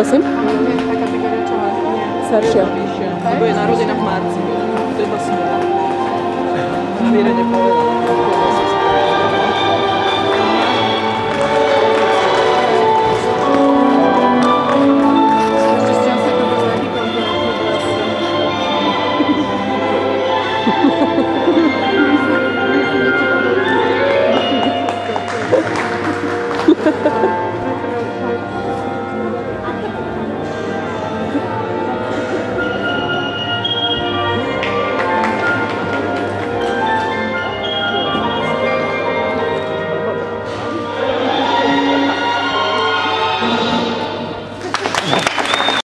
Prosím? Ta kategorie čo má? Staršia. Vyššia. Lebo je narodená v marci. To je to smutné. Víre nepovedala. Ha ha ha.